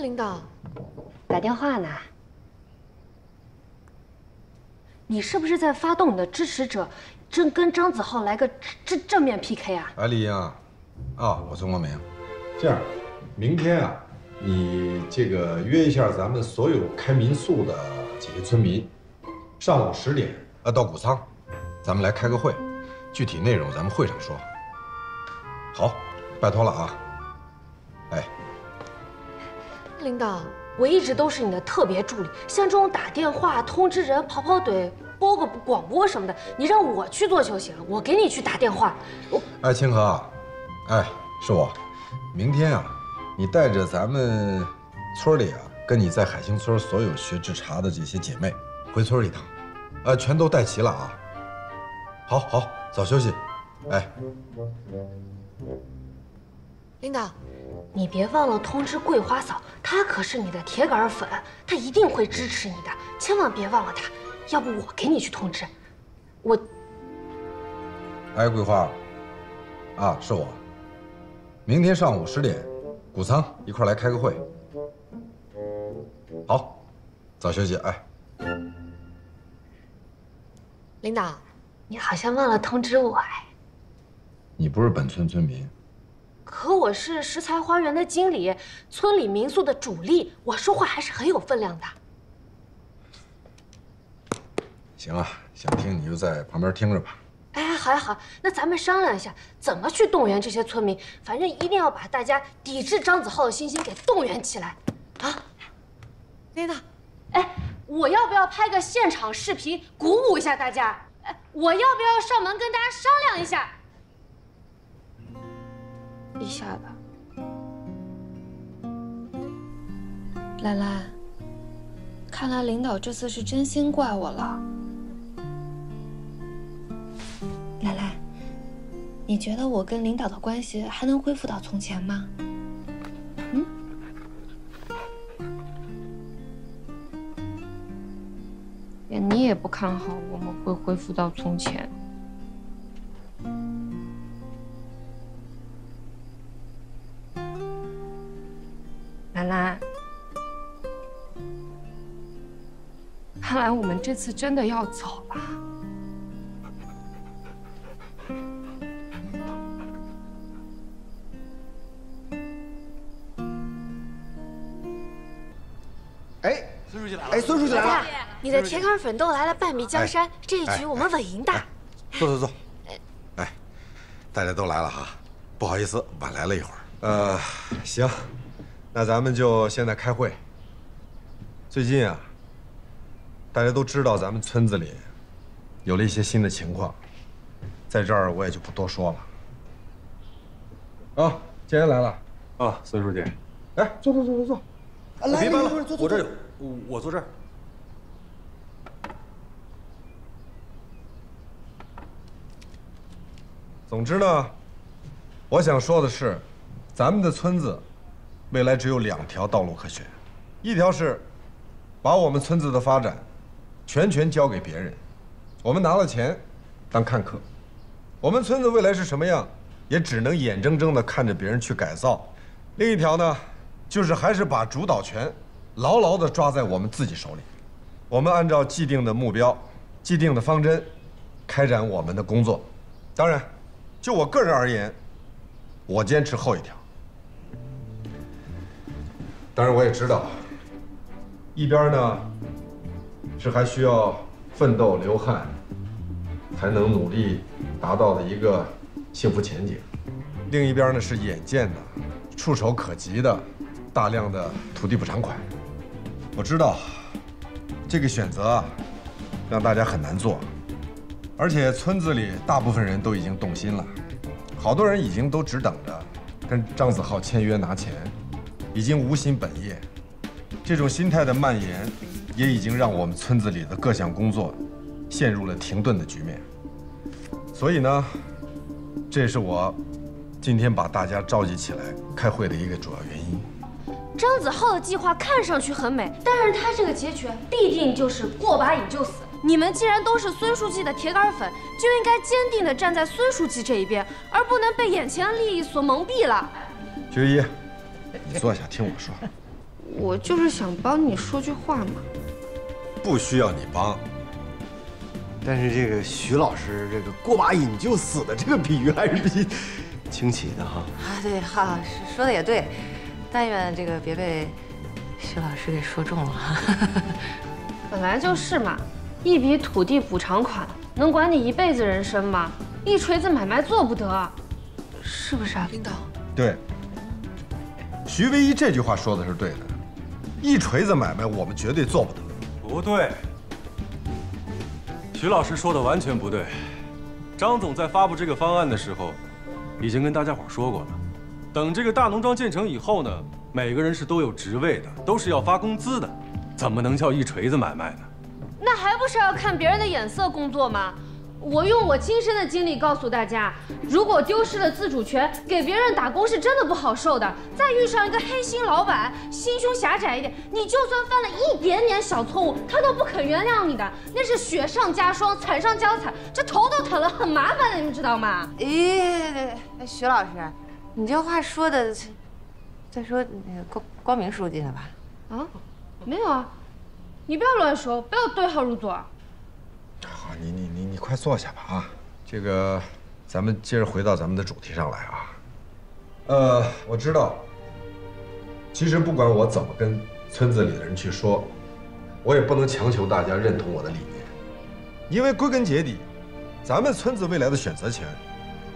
领导，打电话呢？你是不是在发动你的支持者，正跟张子浩来个正正面 PK 啊？哎，李英啊，啊，我孙光明，这样，明天啊，你这个约一下咱们所有开民宿的几个村民，上午十点啊到谷仓，咱们来开个会，具体内容咱们会上说。好，拜托了啊。哎，领导。我一直都是你的特别助理，像这种打电话通知人、跑跑腿、播个广播什么的，你让我去做就行了。我给你去打电话。我哎，清河，哎，是我。明天啊，你带着咱们村里啊，跟你在海星村所有学制茶的这些姐妹回村一趟，呃，全都带齐了啊。好，好，早休息。哎，领导。你别忘了通知桂花嫂，她可是你的铁杆粉，她一定会支持你的，千万别忘了她。要不我给你去通知，我。哎，桂花，啊，是我。明天上午十点，谷仓一块来开个会。好，早休息。哎，领导，你好像忘了通知我哎。你不是本村村民。可我是食材花园的经理，村里民宿的主力，我说话还是很有分量的。行啊，想听你就在旁边听着吧。哎，好呀好，那咱们商量一下，怎么去动员这些村民？反正一定要把大家抵制张子浩的信心给动员起来啊！领导，哎，我要不要拍个现场视频鼓舞一下大家？哎，我要不要上门跟大家商量一下？一下吧，兰兰，看来领导这次是真心怪我了。兰兰，你觉得我跟领导的关系还能恢复到从前吗？嗯？连你也不看好我们会恢复到从前。这次真的要走了。哎，孙书记来了！哎，孙书记来了！你的铁杆粉都来了，半壁江山，这一局我们稳赢的。坐坐坐。哎，大家都来了哈，不好意思，晚来了一会儿。呃，行。那咱们就现在开会。最近啊，大家都知道咱们村子里有了一些新的情况，在这儿我也就不多说了。啊，既然来了，啊，孙书记，哎，坐坐坐坐坐，别搬了，我这有，我坐这儿。总之呢，我想说的是，咱们的村子。未来只有两条道路可选，一条是把我们村子的发展全权交给别人，我们拿了钱当看客；我们村子未来是什么样，也只能眼睁睁地看着别人去改造。另一条呢，就是还是把主导权牢牢地抓在我们自己手里，我们按照既定的目标、既定的方针开展我们的工作。当然，就我个人而言，我坚持后一条。当然，我也知道，一边呢是还需要奋斗流汗才能努力达到的一个幸福前景，另一边呢是眼见的、触手可及的大量的土地补偿款。我知道这个选择啊，让大家很难做，而且村子里大部分人都已经动心了，好多人已经都只等着跟张子浩签约拿钱。已经无心本业，这种心态的蔓延，也已经让我们村子里的各项工作陷入了停顿的局面。所以呢，这也是我今天把大家召集起来开会的一个主要原因。张子浩的计划看上去很美，但是他这个结局必定就是过把瘾就死。你们既然都是孙书记的铁杆粉，就应该坚定地站在孙书记这一边，而不能被眼前的利益所蒙蔽了。徐一。你坐下，听我说。我就是想帮你说句话嘛。不需要你帮。但是这个徐老师这个过把瘾就死的这个比喻还是比较清奇的哈。啊，对，哈，说的也对，但愿这个别被徐老师给说中了。本来就是嘛，一笔土地补偿款能管你一辈子人生吗？一锤子买卖做不得，是不是啊，领导？对，徐唯一这句话说的是对的，一锤子买卖我们绝对做不得。不对，徐老师说的完全不对。张总在发布这个方案的时候，已经跟大家伙说过了。等这个大农庄建成以后呢，每个人是都有职位的，都是要发工资的，怎么能叫一锤子买卖呢？那还不是要看别人的眼色工作吗？我用我亲身的经历告诉大家，如果丢失了自主权，给别人打工是真的不好受的。再遇上一个黑心老板，心胸狭窄一点，你就算犯了一点点小错误，他都不肯原谅你的，那是雪上加霜，惨上加惨，这头都疼了，很麻烦的，你们知道吗？咦，徐老师，你这话说的，再说那个光光明书记呢吧？啊，没有啊，你不要乱说，不要对号入座。快坐下吧啊！这个，咱们接着回到咱们的主题上来啊。呃，我知道，其实不管我怎么跟村子里的人去说，我也不能强求大家认同我的理念，因为归根结底，咱们村子未来的选择权，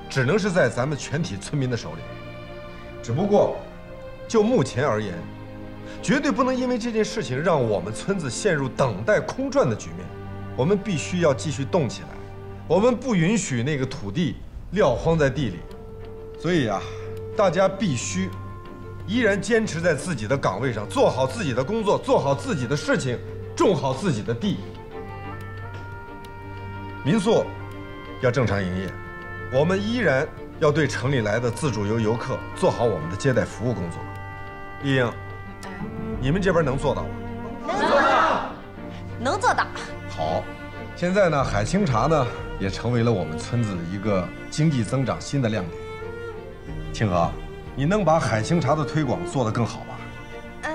只能是在咱们全体村民的手里。只不过，就目前而言，绝对不能因为这件事情让我们村子陷入等待空转的局面。我们必须要继续动起来，我们不允许那个土地撂荒在地里，所以啊，大家必须依然坚持在自己的岗位上，做好自己的工作，做好自己的事情，种好自己的地。民宿要正常营业，我们依然要对城里来的自助游游客做好我们的接待服务工作。丽英，你们这边能做到吗？能做到，能做到。好，现在呢，海清茶呢也成为了我们村子的一个经济增长新的亮点。清河，你能把海清茶的推广做得更好吗？呃，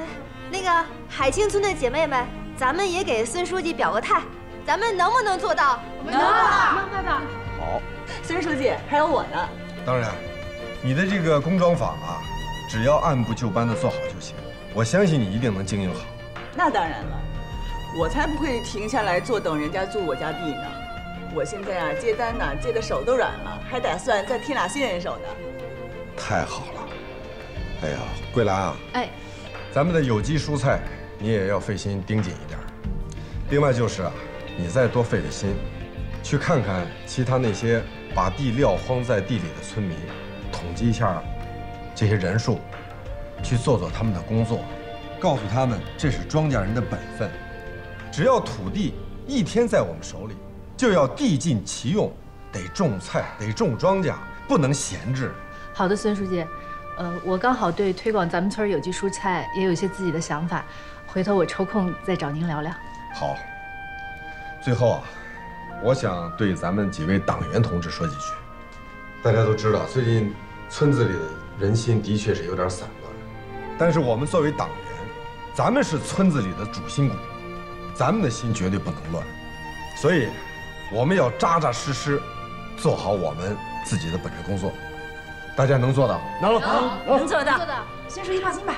那个海清村的姐妹们，咱们也给孙书记表个态，咱们能不能做到？能，能的。好，孙书记还有我呢。当然，你的这个工装坊啊，只要按部就班的做好就行，我相信你一定能经营好。那当然了。我才不会停下来坐等人家租我家地呢！我现在啊接单呢接的手都软了，还打算再添俩新人手呢。太好了！哎呀，桂兰啊，哎，咱们的有机蔬菜你也要费心盯紧一点。另外就是啊，你再多费费心，去看看其他那些把地撂荒在地里的村民，统计一下这些人数，去做做他们的工作，告诉他们这是庄稼人的本分。只要土地一天在我们手里，就要地尽其用，得种菜，得种庄稼，不能闲置。好的，孙书记，呃，我刚好对推广咱们村有机蔬菜也有些自己的想法，回头我抽空再找您聊聊。好。最后啊，我想对咱们几位党员同志说几句。大家都知道，最近村子里的人心的确是有点散乱，但是我们作为党员，咱们是村子里的主心骨。咱们的心绝对不能乱，所以我们要扎扎实实做好我们自己的本职工作。大家能做到？能，能做到。先说一放心吧。